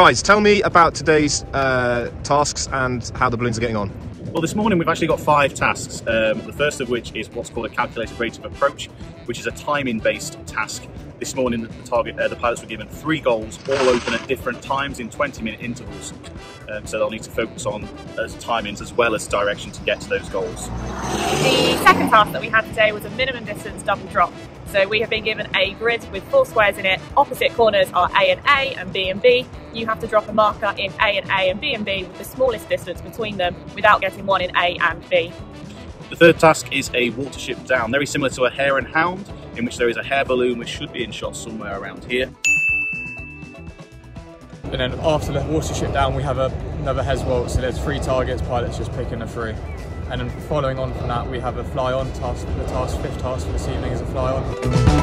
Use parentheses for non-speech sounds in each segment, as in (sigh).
Guys, tell me about today's uh, tasks and how the balloons are getting on. Well, this morning we've actually got five tasks. Um, the first of which is what's called a calculated rate of approach, which is a timing-based task. This morning, the target, uh, the pilots were given three goals, all open at different times in 20-minute intervals. Um, so they'll need to focus on those timings as well as direction to get to those goals. The second task that we had today was a minimum distance double drop. So we have been given a grid with four squares in it. Opposite corners are A and A and B and B. You have to drop a marker in A and A and B and B with the smallest distance between them without getting one in A and B. The third task is a watership down, very similar to a hare and hound, in which there is a hare balloon which should be in shot somewhere around here. And then after the watership down, we have a, another Heswalt, so there's three targets, pilots just picking the three. And then following on from that, we have a fly on task. The task, fifth task for this evening is a fly on.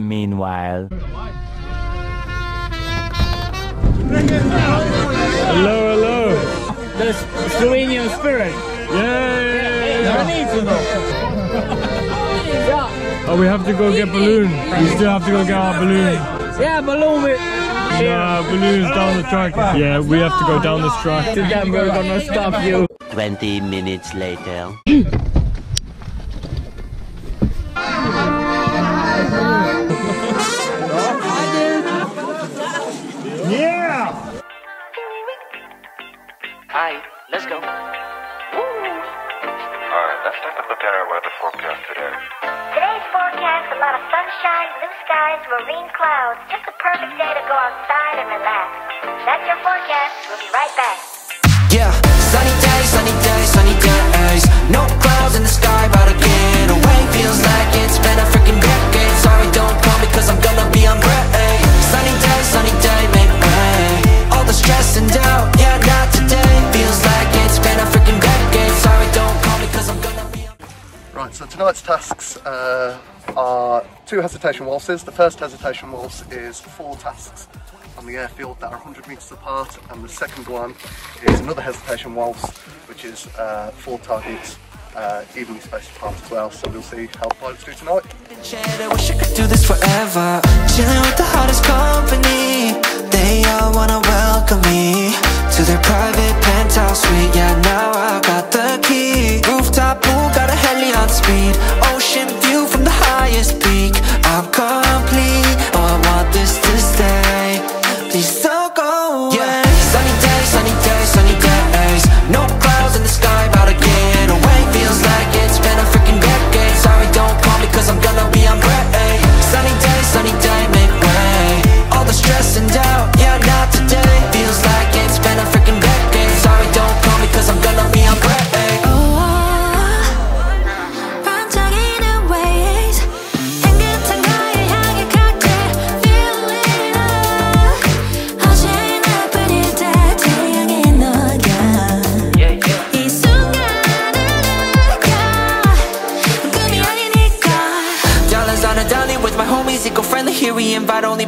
Meanwhile. Hello, hello. The Slovenian spirit. (laughs) Oh, we have to go get balloon. We still have to go get our balloon. Yeah, balloon with. Yeah, balloons down the track. Yeah, we have to go down this track. Then we're gonna stop you. 20 minutes later. (clears throat) skies, marine clouds. Just a perfect day to go outside and relax. That's your forecast. We'll be right back. Yeah, sunny days, sunny days, sunny days. No clouds in the sky, about to get away. Feels like it's been a freaking decade. Sorry, don't call me cause I'm gonna be on break. Sunny day, sunny day, make rain. All the stress and doubt, yeah, not today. Feels like it's been a freaking decade. Sorry, don't call me cause I'm gonna be on Right, so tonight's tasks uh, are two hesitation waltzes. The first hesitation waltz is four tasks on the airfield that are 100 metres apart and the second one is another hesitation waltz which is uh, four targets uh, evenly spaced apart as well. So we'll see how pilots do tonight. I wish I could do this forever. Chilling with the hottest company. They all wanna welcome me To their private penthouse suite. Yeah now I got the key.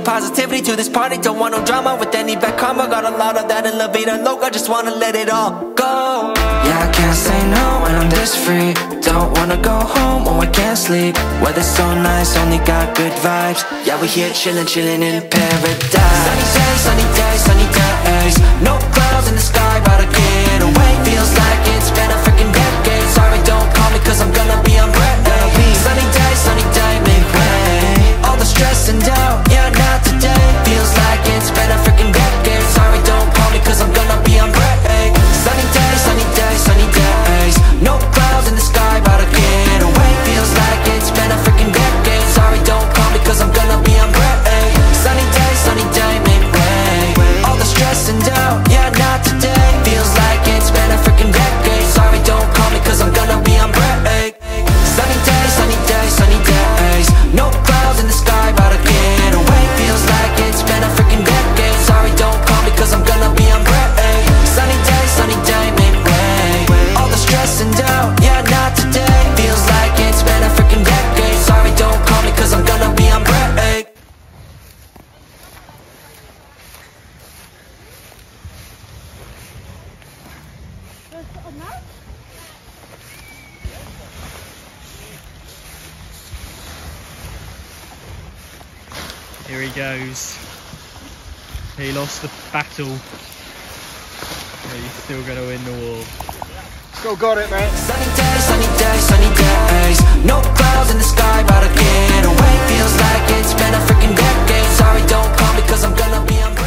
positivity to this party. Don't want no drama with any bad karma. Got a lot of that in La Vida Loca. Just wanna let it all go. Yeah, I can't say no when I'm this free. Don't wanna go home, oh I can't sleep. Weather's so nice, only got good vibes. Yeah, we here chillin', chillin' in paradise. Sunny days, sunny days, sunny days. No goes. He lost the battle. He's still going to win the war. Still got it, man. Sunny sunny sunny days. No clouds in the sky, but I get away. Feels like it's been a freaking decade. Sorry, don't because I'm gonna be